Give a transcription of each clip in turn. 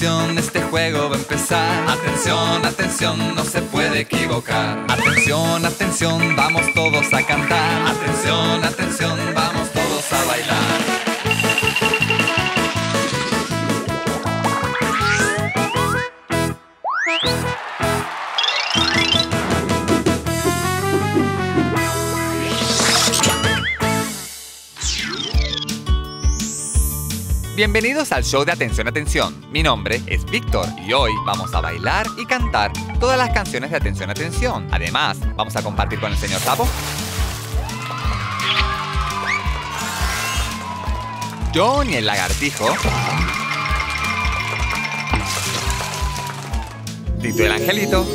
atención, este juego va a empezar. Atención, atención, no se puede equivocar. Atención, atención, vamos todos a cantar. Atención, atención, vamos todos a bailar. Bienvenidos al show de Atención Atención. Mi nombre es Víctor y hoy vamos a bailar y cantar todas las canciones de Atención Atención. Además, vamos a compartir con el señor Sapo. Johnny el lagartijo. Tito el angelito.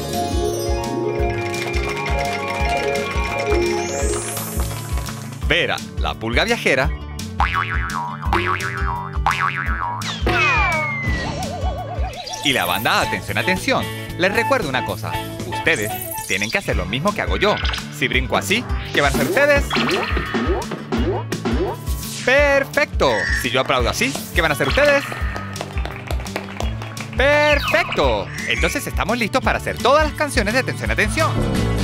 Vera, la pulga viajera. Y la banda, atención, atención, les recuerdo una cosa. Ustedes tienen que hacer lo mismo que hago yo. Si brinco así, ¿qué van a hacer ustedes? ¡Perfecto! Si yo aplaudo así, ¿qué van a hacer ustedes? ¡Perfecto! Entonces estamos listos para hacer todas las canciones de Atención, Atención.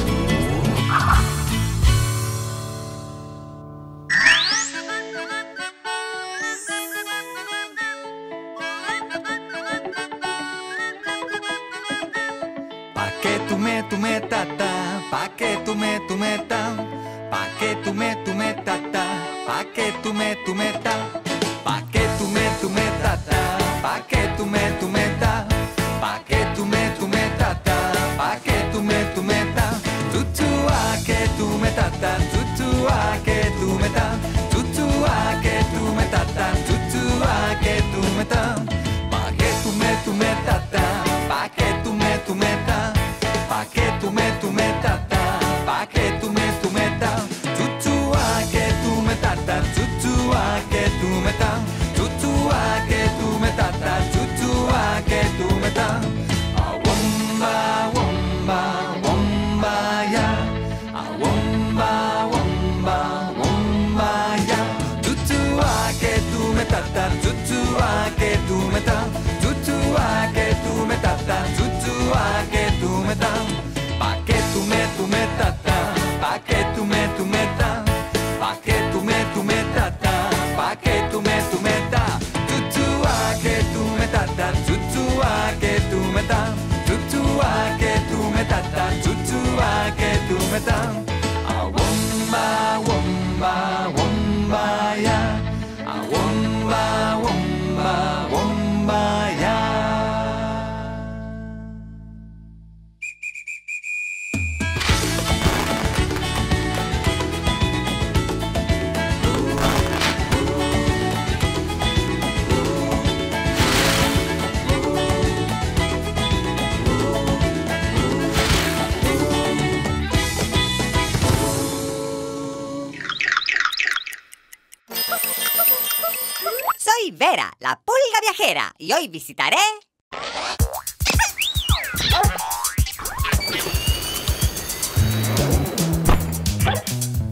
Y hoy visitaré...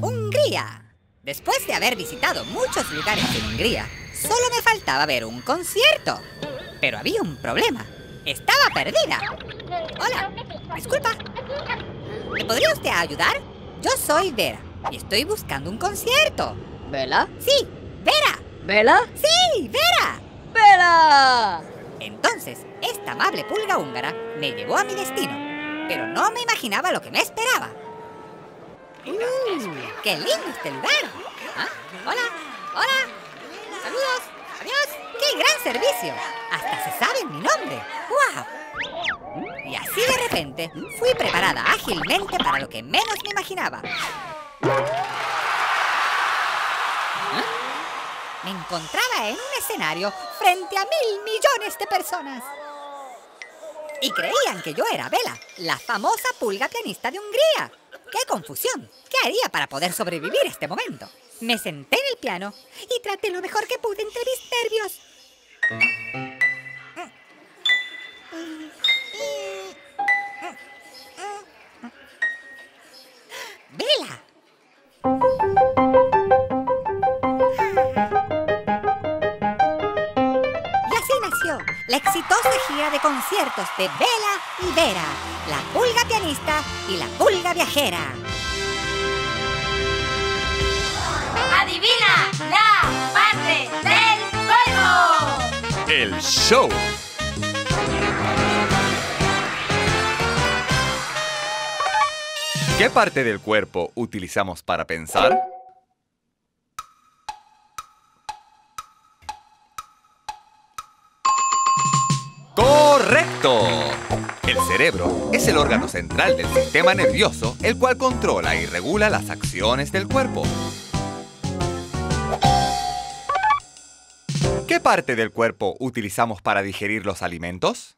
Hungría. Después de haber visitado muchos lugares en Hungría, solo me faltaba ver un concierto. Pero había un problema. Estaba perdida. Hola, disculpa. ¿Me podría usted ayudar? Yo soy Vera y estoy buscando un concierto. ¿Vela? Sí, Vera. ¿Vela? Sí, Vera. ¡Vera! Entonces, esta amable pulga húngara me llevó a mi destino, pero no me imaginaba lo que me esperaba. Uh, ¡Qué lindo este lugar! ¿Ah? ¡Hola! ¡Hola! ¡Saludos! ¡Adiós! ¡Qué gran servicio! Hasta se sabe mi nombre. ¡Wow! Y así de repente fui preparada ágilmente para lo que menos me imaginaba. Me encontraba en un escenario frente a mil millones de personas. Y creían que yo era Bela, la famosa pulga pianista de Hungría. ¡Qué confusión! ¿Qué haría para poder sobrevivir este momento? Me senté en el piano y traté lo mejor que pude entre mis nervios. La exitosa conciertos de Vela y Vera, la pulga pianista y la pulga viajera. ¡Adivina la parte del cuerpo! El show. ¿Qué parte del cuerpo utilizamos para pensar? ¡Correcto! El cerebro es el órgano central del sistema nervioso, el cual controla y regula las acciones del cuerpo. ¿Qué parte del cuerpo utilizamos para digerir los alimentos?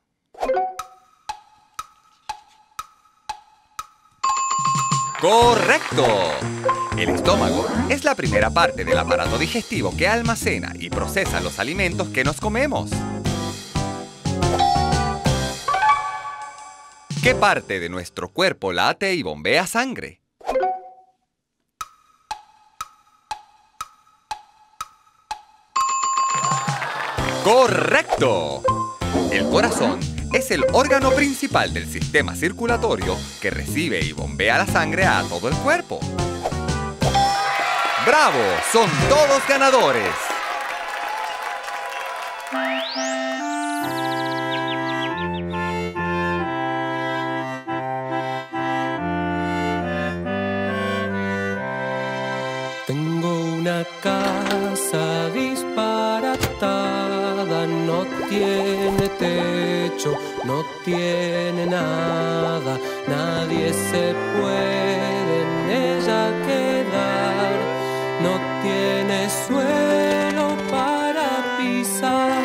¡Correcto! El estómago es la primera parte del aparato digestivo que almacena y procesa los alimentos que nos comemos. ¿Qué parte de nuestro cuerpo late y bombea sangre? ¡Correcto! El corazón es el órgano principal del sistema circulatorio que recibe y bombea la sangre a todo el cuerpo. ¡Bravo! ¡Son todos ganadores! Tiene techo, no tiene nada, nadie se puede en ella quedar, no tiene suelo para pisar,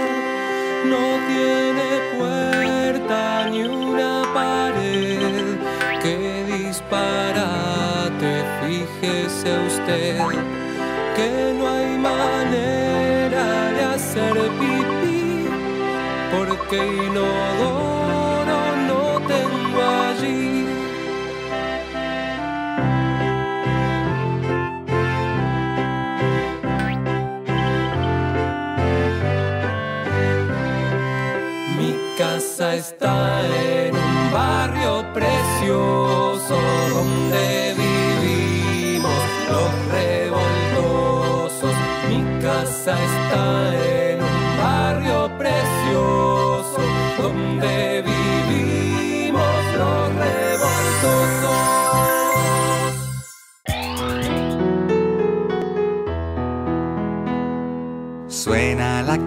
no tiene puerta ni una pared. Que disparate, fíjese usted que no hay manera de hacer pipí porque inodoro no tengo allí. Mi casa está en un barrio precioso donde vivimos los revoltosos. Mi casa está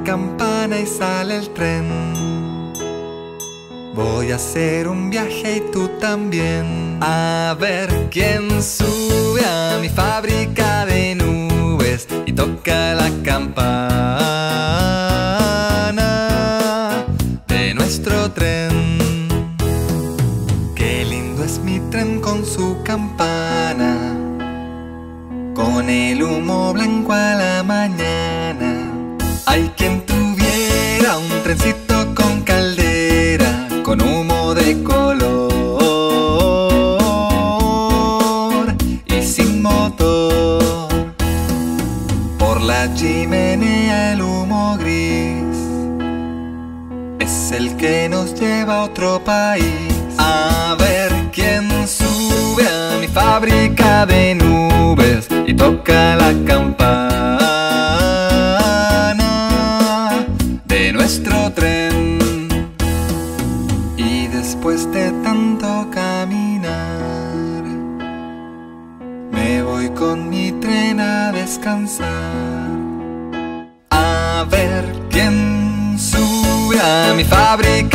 campana y sale el tren. Voy a hacer un viaje y tú también. A ver quién sube a mi fábrica de nubes y toca la campana de nuestro tren. Qué lindo es mi tren con su campana con el humo blanco a la A ver quién sube a mi fábrica de nubes y toca la campana de nuestro tren. Y después de tanto caminar, me voy con mi tren a descansar. A ver quién sube a mi fábrica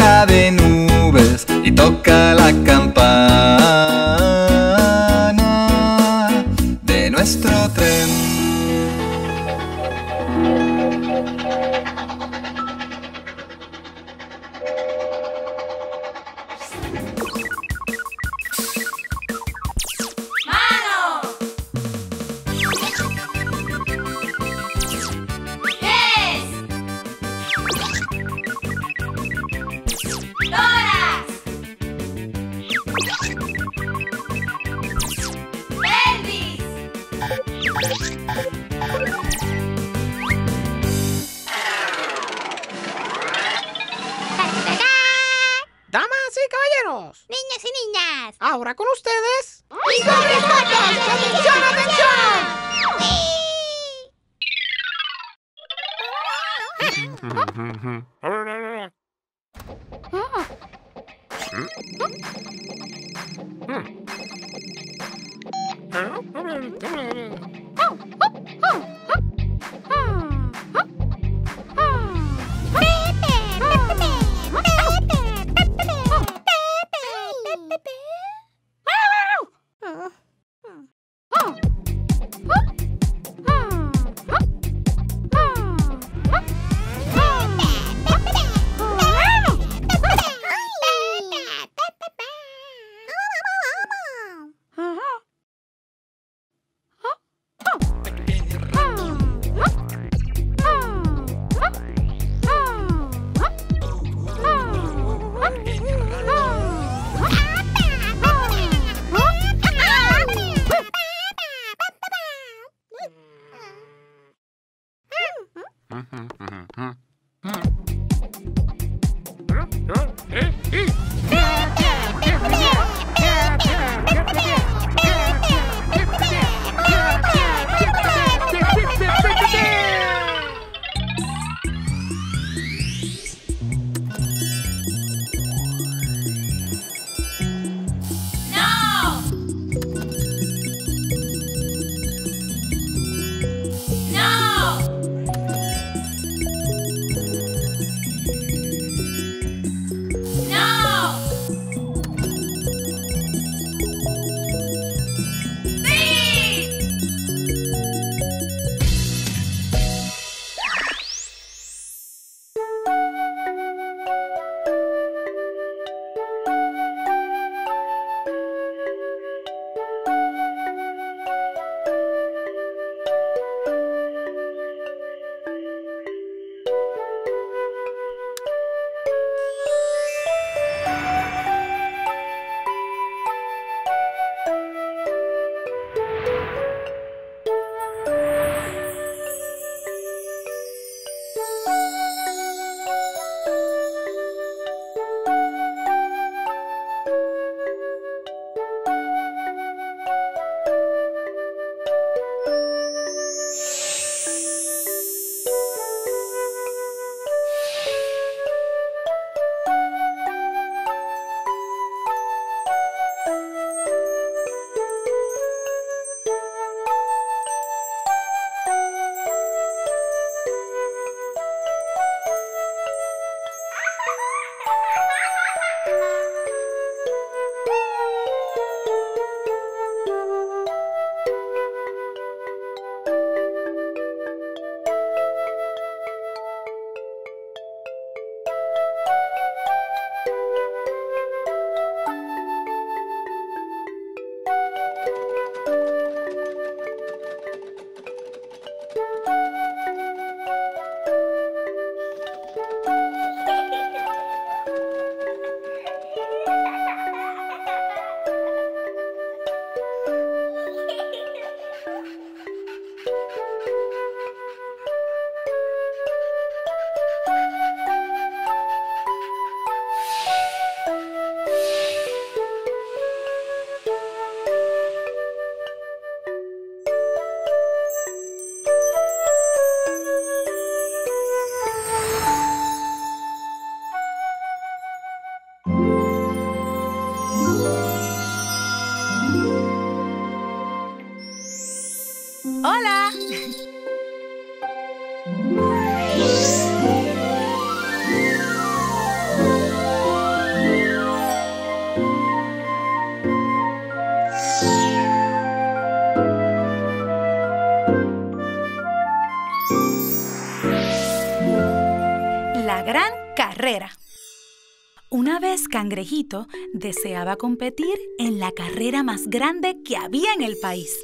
Una vez Cangrejito deseaba competir en la carrera más grande que había en el país.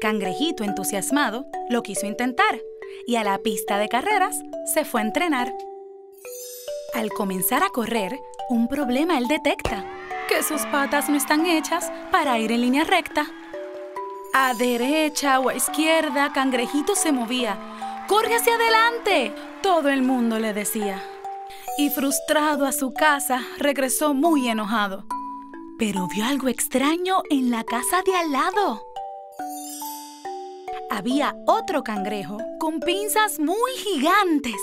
Cangrejito, entusiasmado, lo quiso intentar y a la pista de carreras se fue a entrenar. Al comenzar a correr, un problema él detecta, que sus patas no están hechas para ir en línea recta. A derecha o a izquierda, Cangrejito se movía. ¡Corre hacia adelante! Todo el mundo le decía. Y frustrado a su casa, regresó muy enojado. Pero vio algo extraño en la casa de al lado. Había otro cangrejo con pinzas muy gigantes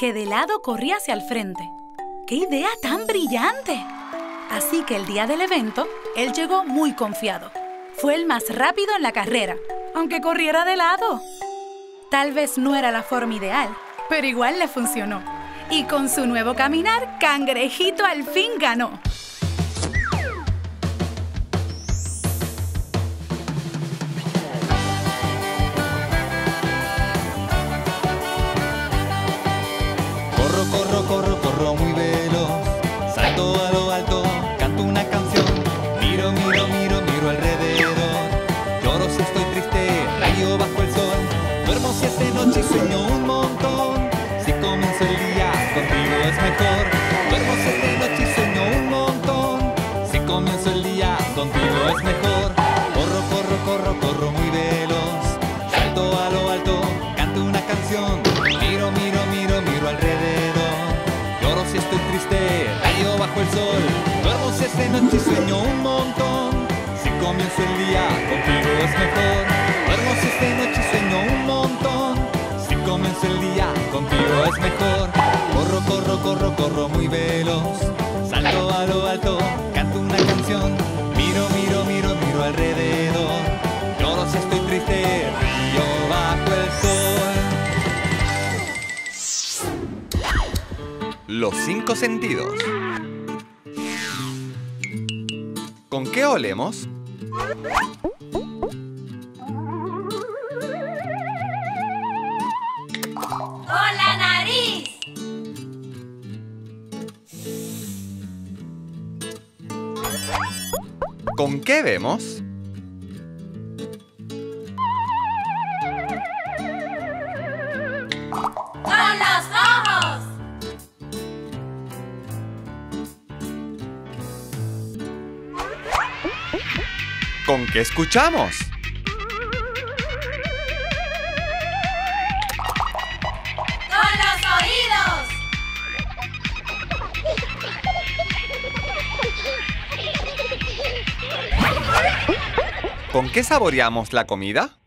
que de lado corría hacia el frente. ¡Qué idea tan brillante! Así que el día del evento, él llegó muy confiado. Fue el más rápido en la carrera, aunque corriera de lado. Tal vez no era la forma ideal, pero igual le funcionó. Y con su nuevo caminar, Cangrejito al fin ganó. Corro, corro, corro, corro muy veloz. Salto a lo alto, canto una canción. Miro, miro, miro, miro alrededor. Lloro si estoy triste, rayo bajo el sol. Duermo si es noche y sueño un corro, muy veloz. Salto a lo alto, canto una canción. Miro, miro, miro, miro alrededor. Lloro si estoy triste, rayo bajo el sol. Duermo si es de noche sueño un montón. Si comienzo el día, contigo es mejor. Duermo si es de noche sueño un montón. Si comienzo el día, contigo es mejor. Corro, corro, corro, corro muy veloz. Salto a lo alto, canto una canción. Miro, miro, miro, miro alrededor. Bajo el sol. Los cinco sentidos. ¿Con qué olemos? Con la nariz. ¿Con qué vemos? Qué escuchamos? Con los oídos. ¿Con qué saboreamos la comida?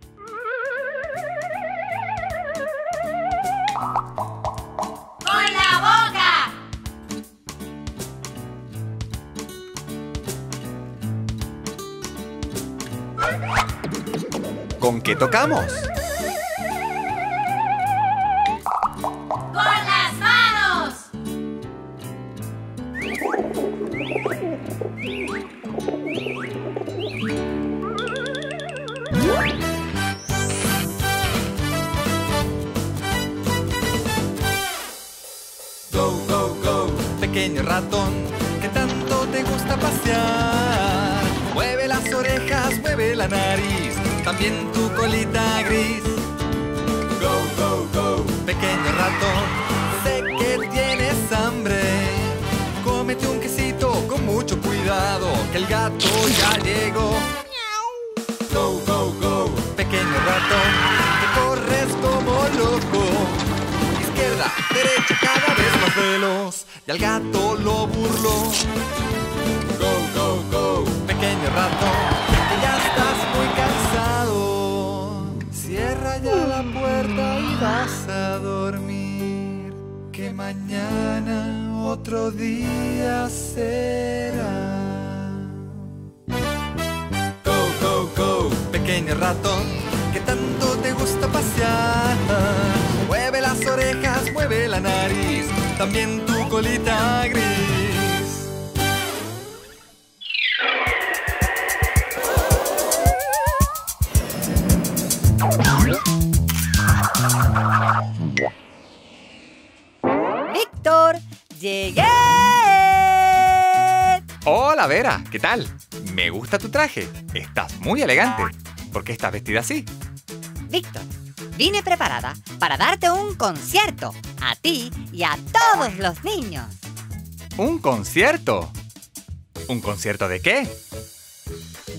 Qué tocamos? El gato ya llegó. Go, go, go, pequeño ratón, que corres como loco izquierda, derecha, cada vez más veloz. Y al gato lo burló. Go, go, go, pequeño ratón, que ya estás muy cansado. Cierra ya la puerta y vas a dormir. Que mañana otro día será. Go, pequeño ratón, que tanto te gusta pasear. Mueve las orejas, mueve la nariz, también tu colita gris. Víctor, llegué. Hola Vera, ¿qué tal? Me gusta tu traje, estás muy elegante. ¿Por qué estás vestida así? Víctor, vine preparada para darte un concierto a ti y a todos los niños. ¿Un concierto? ¿Un concierto de qué?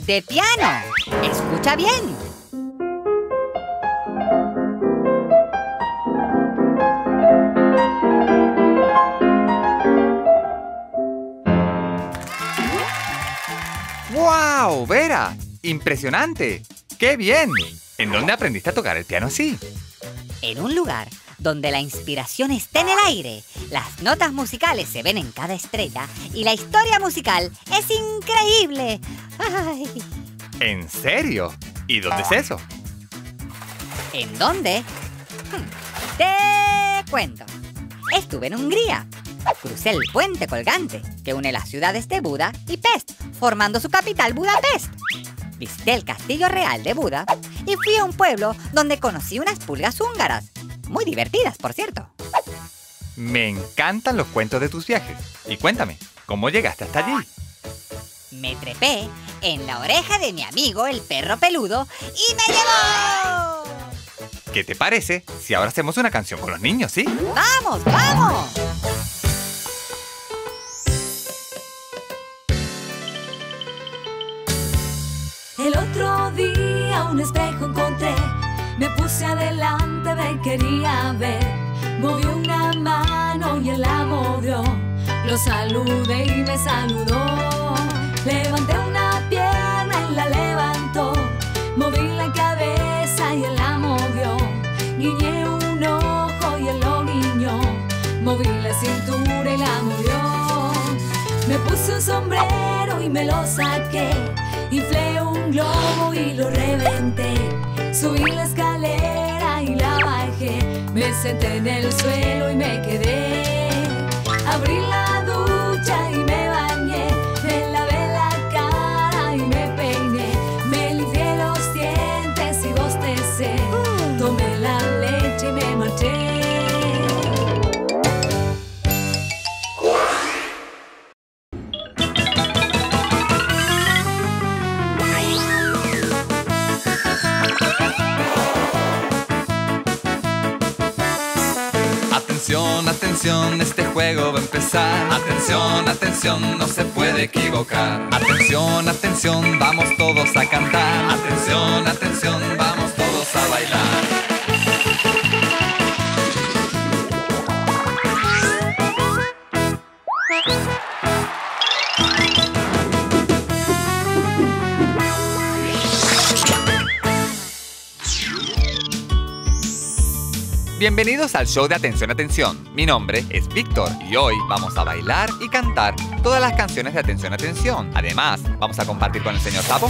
De piano. Escucha bien. Impresionante. ¡Qué bien! ¿En dónde aprendiste a tocar el piano así? En un lugar donde la inspiración está en el aire, las notas musicales se ven en cada estrella y la historia musical es increíble. ¡Ay! ¿En serio? ¿Y dónde es eso? ¿En dónde? Hmm, Te cuento. Estuve en Hungría. Crucé el puente colgante que une las ciudades de Buda y Pest, formando su capital Budapest. Visité el castillo real de Buda y fui a un pueblo donde conocí unas pulgas húngaras. Muy divertidas, por cierto. Me encantan los cuentos de tus viajes. Y cuéntame, ¿cómo llegaste hasta allí? Me trepé en la oreja de mi amigo el perro peludo y me llevó. ¿Qué te parece si ahora hacemos una canción con los niños, sí? ¡Vamos, vamos! El otro día un espejo encontré, me puse adelante, me quería ver. Moví una mano y él la movió, lo saludé y me saludó. Levanté una pierna y la levantó, moví la cabeza y él la movió. Guiñé un ojo y él lo guiñó, moví la cintura y la movió. Me puse un sombrero y me lo saqué. Inflé globo y lo reventé. Subí la escalera y la bajé. Me senté en el suelo y me quedé. Abrí la ducha y me Atención, este juego va a empezar. Atención, atención, no se puede equivocar. Atención, atención, vamos todos a cantar. Atención, atención, vamos Bienvenidos al show de Atención Atención. Mi nombre es Víctor y hoy vamos a bailar y cantar todas las canciones de Atención Atención. Además, vamos a compartir con el señor Sapo.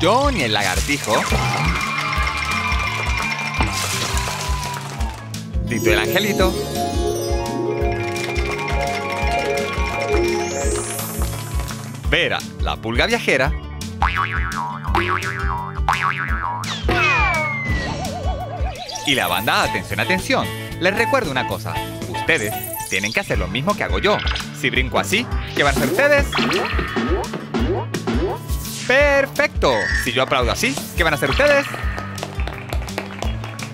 Johnny el lagartijo. Tito el angelito. Vera, la pulga viajera. Y la banda Atención Atención. Les recuerdo una cosa. Ustedes tienen que hacer lo mismo que hago yo. Si brinco así, ¿qué van a hacer ustedes? ¡Perfecto! Si yo aplaudo así, ¿qué van a hacer ustedes?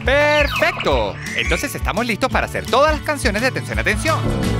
¡Perfecto! Entonces estamos listos para hacer todas las canciones de Atención Atención.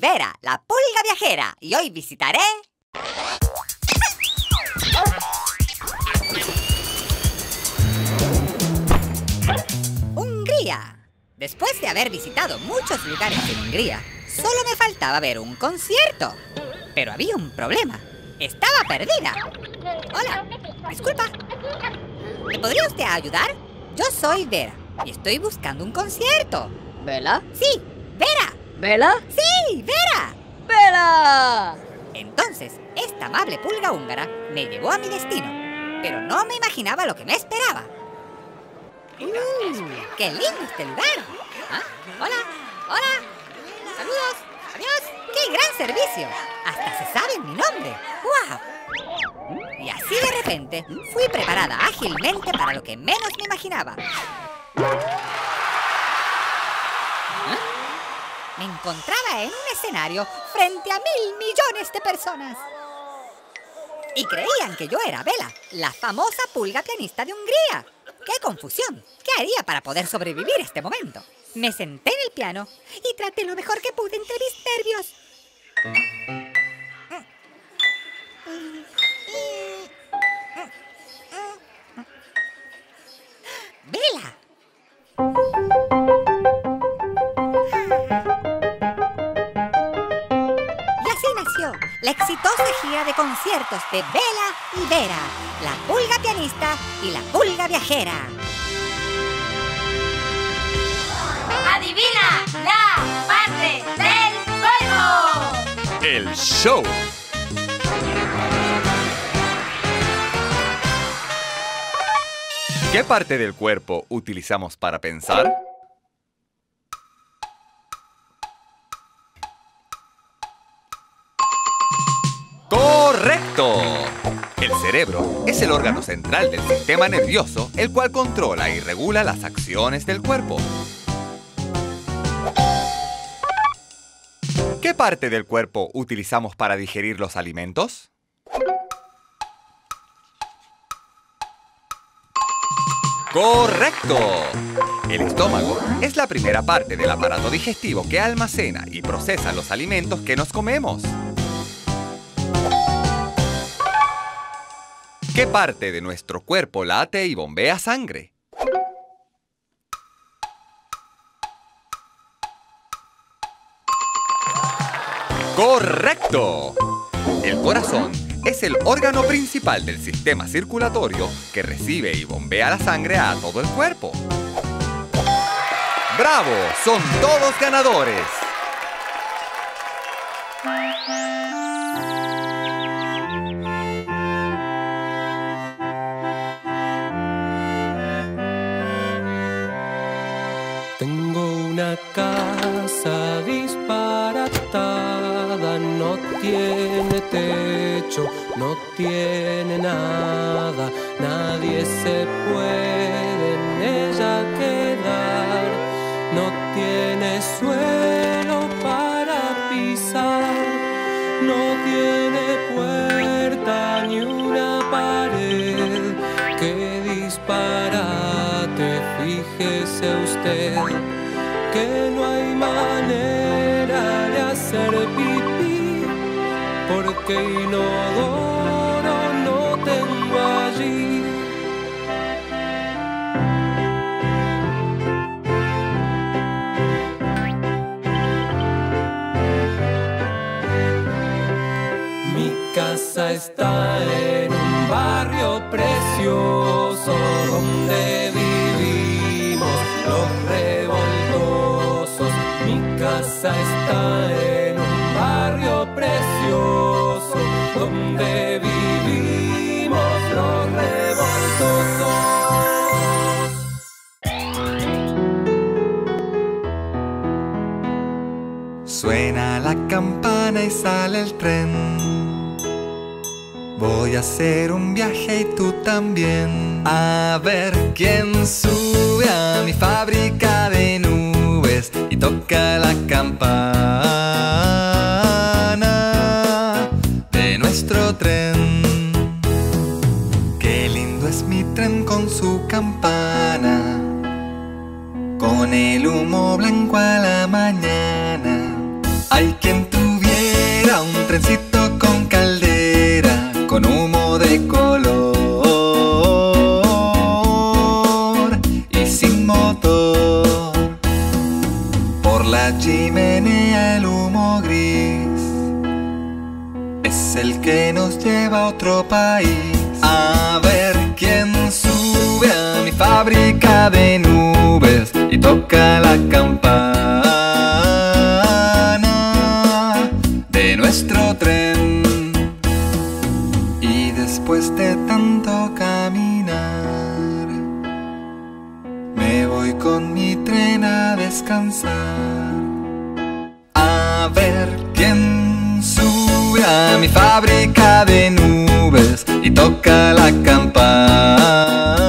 Vera, la pulga viajera, y hoy visitaré... Hungría. Después de haber visitado muchos lugares en Hungría, solo me faltaba ver un concierto. Pero había un problema. Estaba perdida. Hola, disculpa. ¿Me podría usted ayudar? Yo soy Vera y estoy buscando un concierto. ¿Vela? Sí, Vera. ¿Vela? Sí, Vera. ¡Vela! Entonces, esta amable pulga húngara me llevó a mi destino, pero no me imaginaba lo que me esperaba. Mm, ¡Qué lindo este lugar! ¿Ah? ¡Hola! ¡Hola! ¡Saludos! ¡Adiós! ¡Qué gran servicio! Hasta se sabe mi nombre. ¡Guau! Y así de repente fui preparada ágilmente para lo que menos me imaginaba. Me encontraba en un escenario frente a mil millones de personas. Y creían que yo era Bela, la famosa pulga pianista de Hungría. ¡Qué confusión! ¿Qué haría para poder sobrevivir este momento? Me senté en el piano y traté lo mejor que pude entre mis nervios. Conciertos de Vela y Vera, la pulga pianista y la pulga viajera. Adivina la parte del cuerpo. El show. ¿Qué parte del cuerpo utilizamos para pensar? El cerebro es el órgano central del sistema nervioso, el cual controla y regula las acciones del cuerpo. ¿Qué parte del cuerpo utilizamos para digerir los alimentos? ¡Correcto! El estómago es la primera parte del aparato digestivo que almacena y procesa los alimentos que nos comemos. ¿Qué parte de nuestro cuerpo late y bombea sangre? ¡Correcto! El corazón es el órgano principal del sistema circulatorio que recibe y bombea la sangre a todo el cuerpo. ¡Bravo! ¡Son todos ganadores! No tiene nada, nadie se puede en ella quedar, no tiene suelo para pisar, no tiene puerta ni una pared, que disparate, fíjese usted que no hay manera de hacer pipí, no tengo allí. Mi casa está en un barrio precioso donde vivimos los revoltosos. Mi casa está hacer un viaje y tú también. A ver quién sube a mi fábrica de nubes y toca la campana de nuestro tren. Qué lindo es mi tren con su campana, con el humo blanco a la país. A ver quién sube a mi fábrica de nubes y toca la campana de nuestro tren. Y después de tanto caminar, me voy con mi tren a descansar. A ver quién sube a mi fábrica de nubes y toca la campana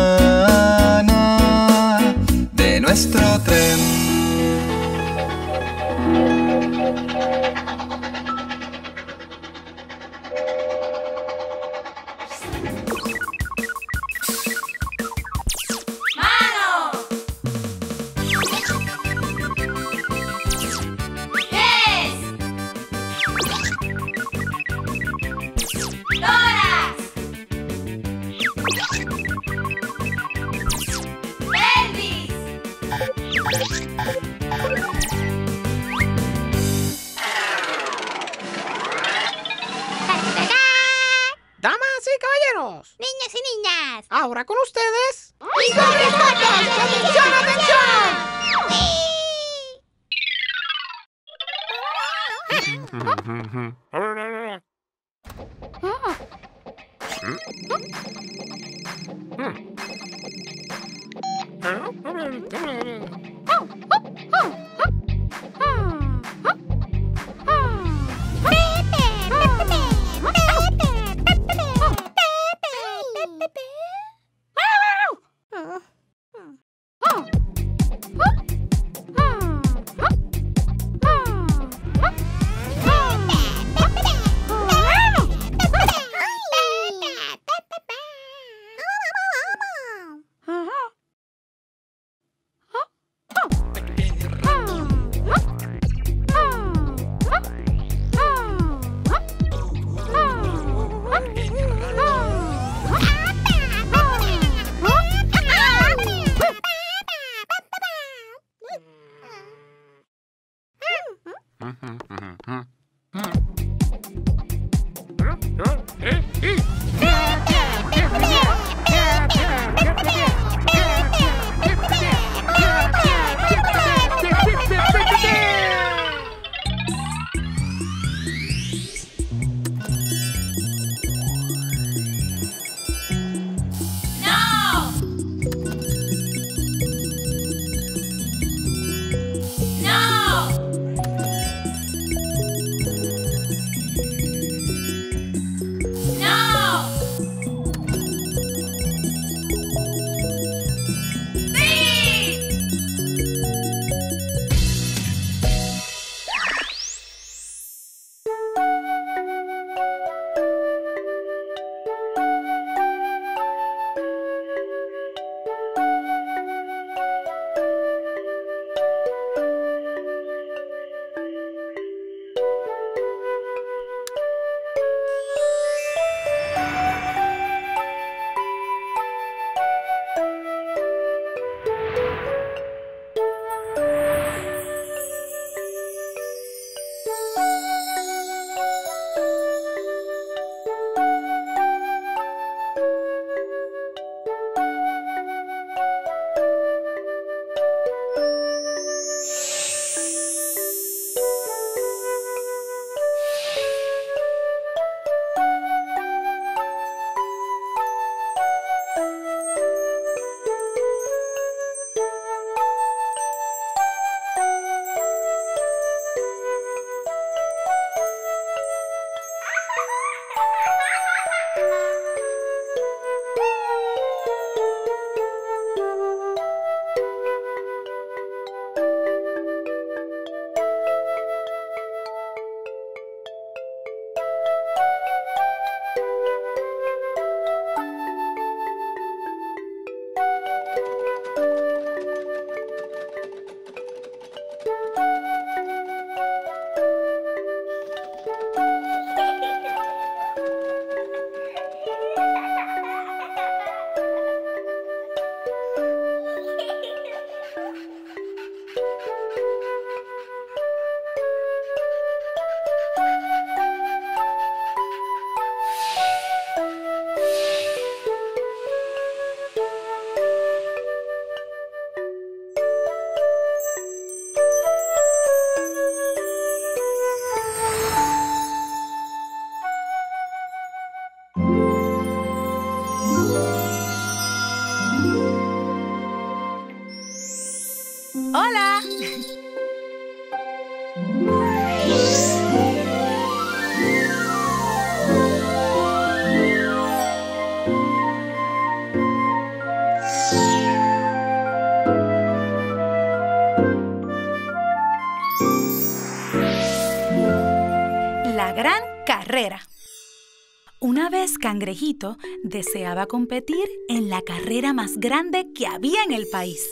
Cangrejito deseaba competir en la carrera más grande que había en el país.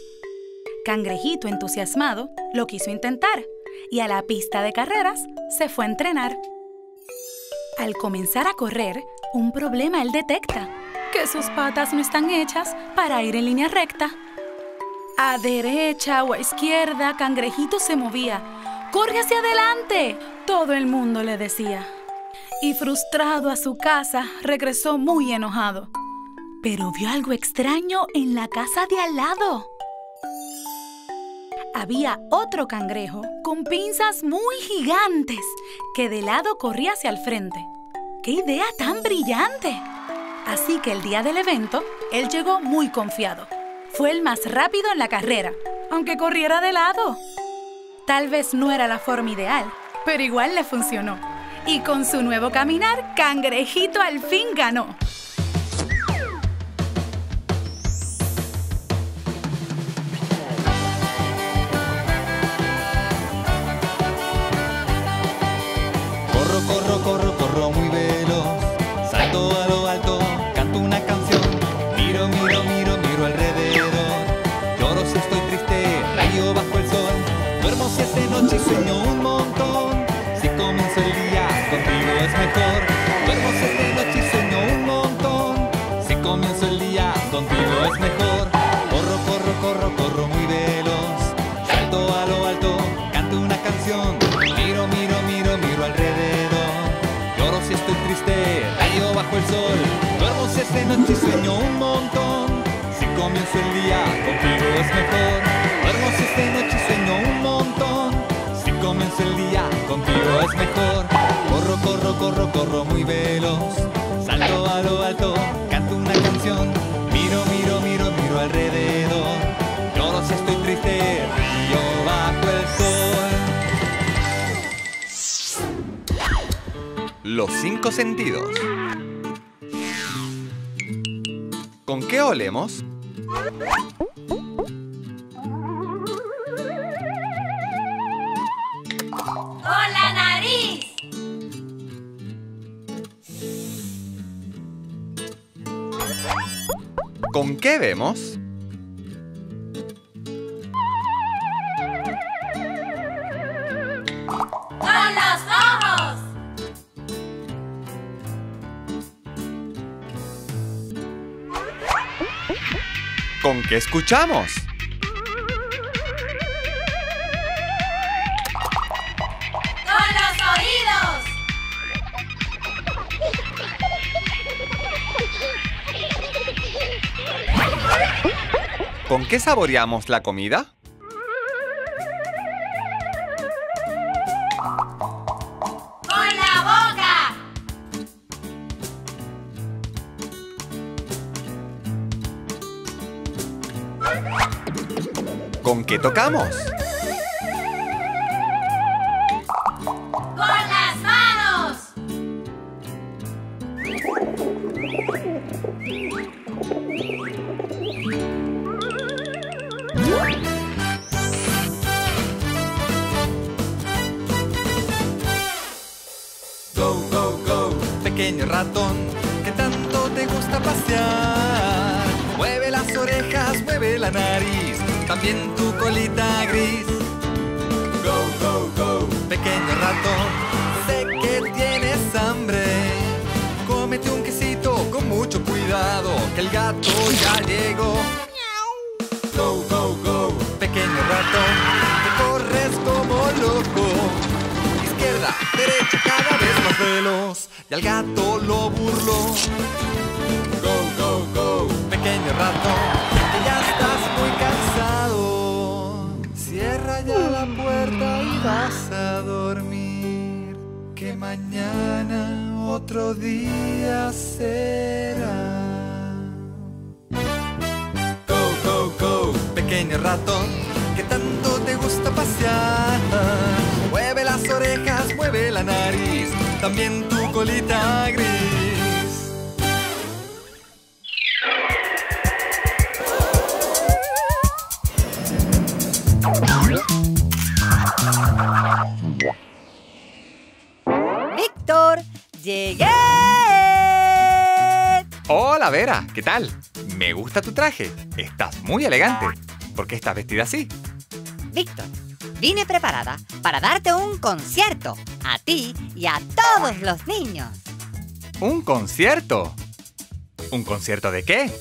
Cangrejito, entusiasmado, lo quiso intentar y a la pista de carreras se fue a entrenar. Al comenzar a correr, un problema él detecta, que sus patas no están hechas para ir en línea recta. A derecha o a izquierda, Cangrejito se movía. ¡Corre hacia adelante! Todo el mundo le decía. Y frustrado a su casa, regresó muy enojado. Pero vio algo extraño en la casa de al lado. Había otro cangrejo con pinzas muy gigantes que de lado corría hacia el frente. ¡Qué idea tan brillante! Así que el día del evento, él llegó muy confiado. Fue el más rápido en la carrera, aunque corriera de lado. Tal vez no era la forma ideal, pero igual le funcionó. Y con su nuevo caminar, Cangrejito al fin ganó. Corro, corro, corro, corro muy veloz. Salto a lo alto, canto una canción. Miro, miro, miro, miro alrededor. Lloro si estoy triste, rayo bajo el sol. Duermo si es de noche bajo el sol. Duermo si es de noche y sueño un montón. Si comienzo el día, contigo es mejor. Duermo si es de noche y sueño un montón. Si comienzo el día, contigo es mejor. Corro, corro, corro, corro muy veloz. Salto a lo alto, canto una canción. Miro, miro, miro, miro alrededor. Lloro si estoy triste, río bajo el sol. Los cinco sentidos. ¿Con qué olemos? Con la nariz. ¿Con qué vemos? Qué escuchamos? Con los oídos. ¿Con qué saboreamos la comida? ¿Con qué tocamos? pequeño ratón que tanto te gusta pasear. Mueve las orejas, mueve la nariz, también tu colita gris. Víctor, llegué. Hola Vera, ¿qué tal? Me gusta tu traje, estás muy elegante. ¿Por qué estás vestida así? Víctor, vine preparada para darte un concierto a ti y a todos los niños. ¿Un concierto? ¿Un concierto de qué?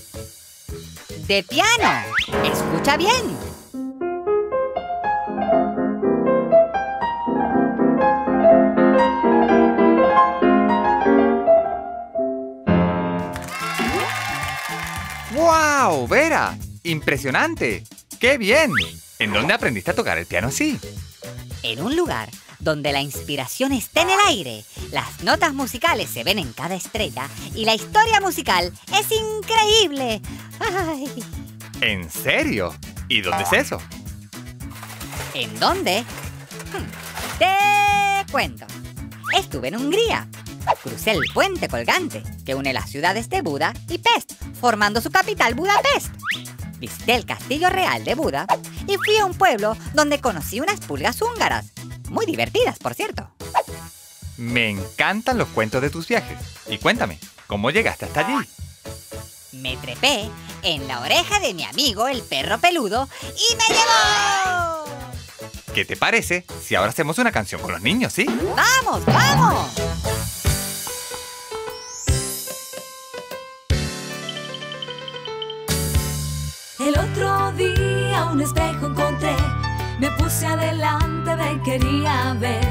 De piano. Escucha bien. ¡Wow! Vera, impresionante. ¡Qué bien! ¿En dónde aprendiste a tocar el piano así? En un lugar donde la inspiración está en el aire, las notas musicales se ven en cada estrella y la historia musical es increíble. ¡Ay! ¿En serio? ¿Y dónde es eso? ¿En dónde? Hmm, Te cuento. Estuve en Hungría. Crucé el puente colgante que une las ciudades de Buda y Pest, formando su capital Budapest. Visité el castillo real de Buda y fui a un pueblo donde conocí unas pulgas húngaras. Muy divertidas, por cierto. Me encantan los cuentos de tus viajes. Y cuéntame, ¿cómo llegaste hasta allí? Me trepé en la oreja de mi amigo el perro peludo y me llevó. ¿Qué te parece si ahora hacemos una canción con los niños, sí? ¡Vamos, vamos! El otro día un espejo encontré, me puse adelante, me quería ver.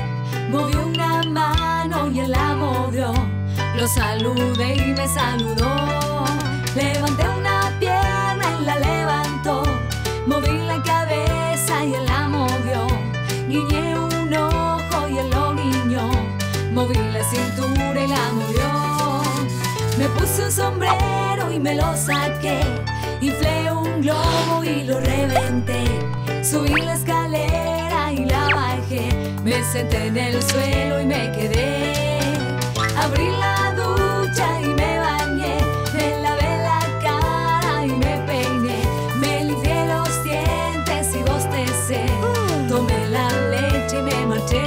Moví una mano y él la movió, lo saludé y me saludó. Levanté una pierna, él la levantó, moví la cabeza y él la movió. Guiñé un ojo y él lo guiñó, moví la cintura y la movió. Me puse un sombrero y me lo saqué. Inflé un globo y lo reventé. Subí la escalera y la bajé. Me senté en el suelo y me quedé. Abrí la ducha y me bañé. Me lavé la cara y me peiné. Me limpié los dientes y bostecé. Tomé la leche y me marché.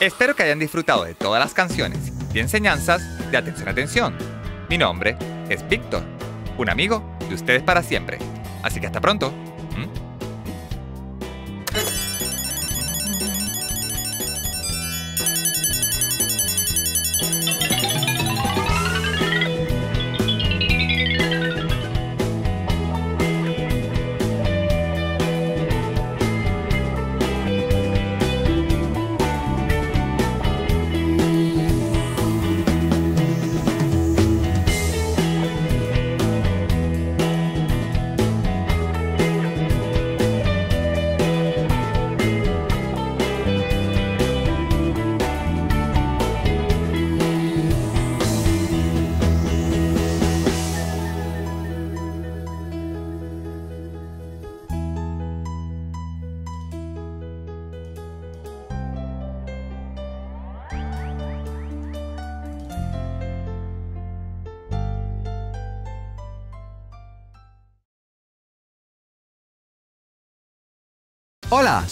Espero que hayan disfrutado de todas las canciones y enseñanzas de Atención Atención. Mi nombre es Víctor, un amigo de ustedes para siempre. Así que hasta pronto.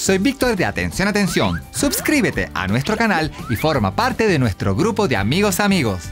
Soy Víctor de Atención Atención. Suscríbete a nuestro canal y forma parte de nuestro grupo de amigos amigos.